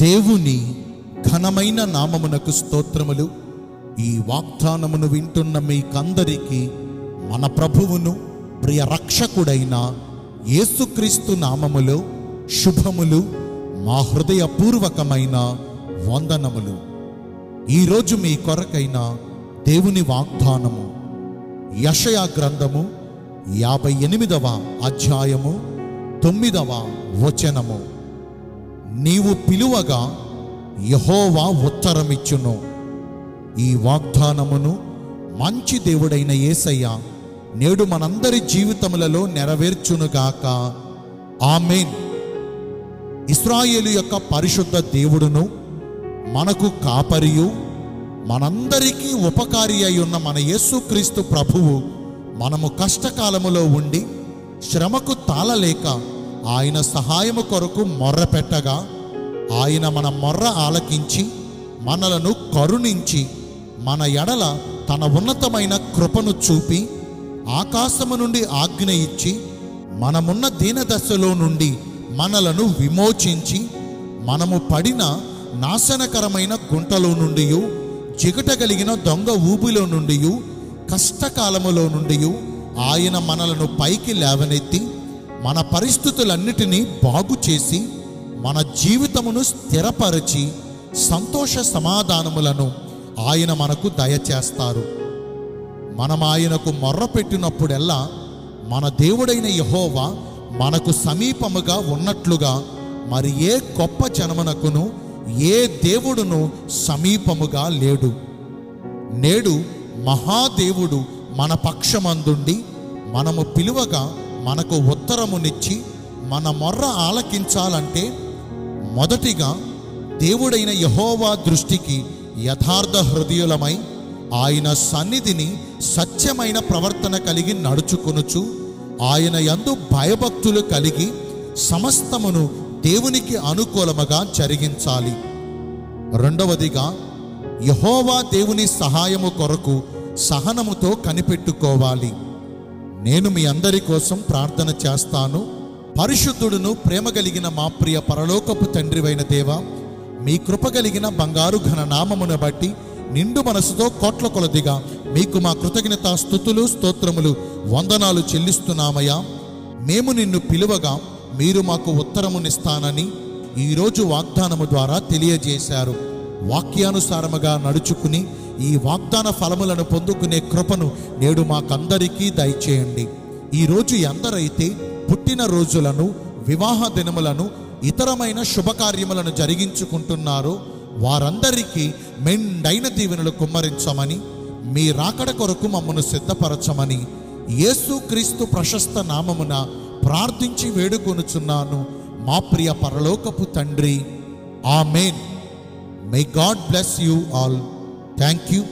దేవుని ఘనమైన నామమునకు స్తోత్రములు. ఈ వాగ్దానమును వింటున్న మీకందరికీ మన ప్రభువును ప్రియ రక్షకుడైన యేసుక్రీస్తు నామములో శుభములు మా హృదయపూర్వకమైన వందనములు. ఈరోజు మీ కొరకైన దేవుని వాగ్దానము యషయా గ్రంథము యాభై ఎనిమిదవ అధ్యాయము తొమ్మిదవ వచనము. నీవు పిలువగా యహోవా ఉత్తరమిచ్చును. ఈ వాగ్దానమును మంచి దేవుడైన యేసయ్య నేడు మనందరి జీవితములలో నెరవేర్చునుగాక ఆమెన్. ఇస్రాయేలు యొక్క పరిశుద్ధ దేవుడును మనకు కాపరియు మనందరికీ ఉపకారి అయి ఉన్న మన యేసుక్రీస్తు ప్రభువు మనము కష్టకాలములో ఉండి శ్రమకు తాళలేక ఆయన సహాయము కొరకు మొర్ర పెట్టగా ఆయన మన మొర్ర ఆలకించి మనలను కరుణించి మన ఎడల తన ఉన్నతమైన కృపను చూపి ఆకాశము నుండి ఆజ్ఞ ఇచ్చి మనమున్న దీనదశలో నుండి మనలను విమోచించి మనము పడిన నాశనకరమైన గుంటలో నుండి జిగటగలిగిన దొంగ ఊబిలో నుండి కష్టకాలములో నుండి ఆయన మనలను పైకి లేవనెత్తి మన పరిస్థితులన్నిటినీ బాగు చేసి మన జీవితమును స్థిరపరిచి సంతోష సమాధానములను ఆయన మనకు దయచేస్తారు. మనం ఆయనకు మొర్రపెట్టినప్పుడెల్లా మన దేవుడైన యహోవా మనకు సమీపముగా ఉన్నట్లుగా మరి ఏ గొప్ప జనమునకును ఏ దేవుడును సమీపముగా లేడు. నేడు మహాదేవుడు మన పక్షమందుండి మనము పిలువగా మనకు ఉత్తరమునిచ్చి మన మొర్ర ఆలకించాలంటే మొదటిగా దేవుడైన యహోవా దృష్టికి యథార్థ హృదయులమై ఆయన సన్నిధిని సత్యమైన ప్రవర్తన కలిగి నడుచుకొనుచు ఆయన యందు భయభక్తులు కలిగి సమస్తమును దేవునికి అనుకూలముగా జరిగించాలి. రెండవదిగా యహోవా దేవుని సహాయము కొరకు సహనముతో కనిపెట్టుకోవాలి. నేను మీ అందరి కోసం ప్రార్థన చేస్తాను. పరిశుద్ధుడును ప్రేమ కలిగిన మా ప్రియ పరలోకపు తండ్రివైన దేవ మీ కృప కలిగిన బంగారు ఘన నామమును బట్టి నిండు మనసుతో కోట్ల కొలదిగా మీకు మా కృతజ్ఞత స్థుతులు స్తోత్రములు వందనాలు చెల్లిస్తున్నామయ్యా. మేము నిన్ను పిలువగా మీరు మాకు ఉత్తరమునిస్తానని ఈరోజు వాగ్దానము ద్వారా తెలియజేశారు. వాక్యానుసారముగా నడుచుకుని ఈ వాగ్దాన ఫలములను పొందుకునే కృపను నేడు మాకందరికీ దయచేయండి. ఈరోజు ఎందరైతే పుట్టిన రోజులను వివాహ దినములను ఇతరమైన శుభకార్యములను జరిగించుకుంటున్నారో. వారందరికీ మెండైన దీవెనలు కుమ్మరించమని మీ రాకడ కొరకు మమ్మను సిద్ధపరచమని యేసుక్రీస్తు ప్రశస్త నామమున ప్రార్థించి వేడుకొనుచున్నాను. మా ప్రియ పరలోకపు తండ్రి. Amen. May God bless you all thank you